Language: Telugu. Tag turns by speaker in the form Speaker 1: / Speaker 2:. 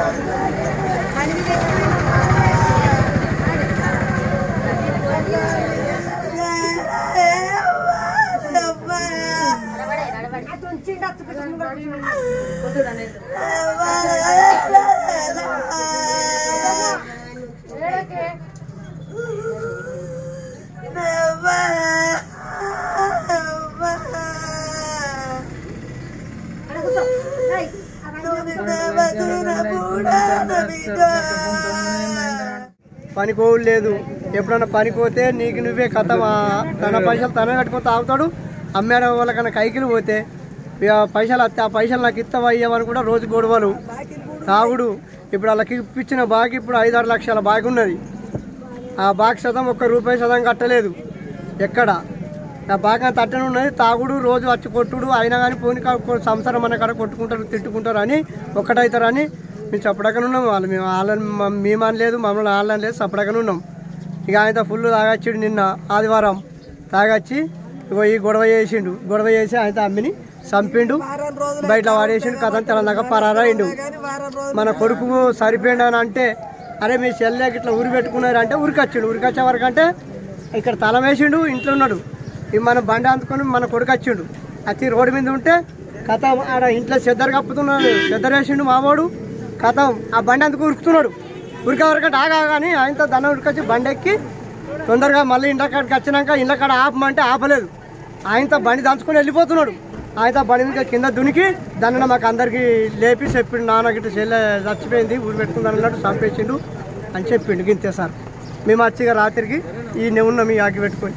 Speaker 1: Hey, పనికోవులు లేదు. ఎప్పుడన్నా పనికి పోతే నీకు నువ్వే కథ తన పైసలు తనే కట్టుకొని తాగుతాడు. అమ్మాడ వాళ్ళకన్నా కైకిలు పోతే ఇక పైసలు వస్తే ఆ పైసలు నాకు ఇస్తావా ఇవ్వమని కూడా రోజు గొడవలు. తాగుడు. ఇప్పుడు వాళ్ళకి ఇప్పించిన బాకి ఇప్పుడు ఐదారు లక్షల బాకి ఉన్నది. ఆ బాకి శాతం ఒక్క రూపాయి శాతం కట్టలేదు. ఎక్కడ? ఆ బాగా తట్టని ఉన్నది. తాగుడు రోజు వచ్చి కొట్టుడు. అయినా కానీ పోని సంసారం అన్న కాడ కొట్టుకుంటారు తిట్టుకుంటారు అని ఒక్కటవుతారని మేము చప్పడకనే ఉన్నాం. వాళ్ళు మేము వాళ్ళని మేము అనలేదు మమ్మల్ని వాళ్ళని లేదు చప్పడకనే ఉన్నాం. ఇక ఆయనతో ఫుల్ తాగొచ్చిండు నిన్న ఆదివారం. తాగొచ్చి ఇగో ఈ గొడవ చేసిండు. గొడవ చేసి ఆయనతో అమ్మిని చంపిండు. బయట వాడేసిండు కథ తెలంగాణ పరారాయిండు మన కొడుకు సరిపోయిండు అని అంటే అరే మీ చెల్లెకి ఇట్లా ఉరి పెట్టుకున్నారు అంటే ఉరికొచ్చిండు ఉరికొచ్చే వరకు అంటే ఇక్కడ తల వేసిండు ఇంట్లో ఉన్నాడు. ఇవి మన బండి అందుకొని మన కొడుకు వచ్చిండు. వచ్చి రోడ్డు మీద ఉంటే కథ ఆడ ఇంట్లో చెద్దరు కప్పుతున్నాడు. చెద్దరు వేసిండు మావాడు కథం. ఆ బండి అందుకు ఉరుకుతున్నాడు. ఉరికే వరకు ఆగా కానీ ఆయనతో దండం ఉరికొచ్చి బండి ఎక్కి తొందరగా మళ్ళీ ఇంట్లో వచ్చినాక ఇండ్లకాడ ఆపమంటే ఆపలేదు. ఆయనతో బండి దంచుకొని వెళ్ళిపోతున్నాడు. ఆయనతో బండి మీద కింద దునికి దాన్ని మాకు అందరికి లేపి చెప్పిండు నాన్న గిట్ట చెల్లె చచ్చిపోయింది ఊరు పెట్టుకుందని అన్నట్టు చంపేసిండు అని చెప్పిండు. గింతే సార్. మేము వచ్చిగా రాత్రికి ఈ ఉన్నాం మీ ఆకి పెట్టుకొని.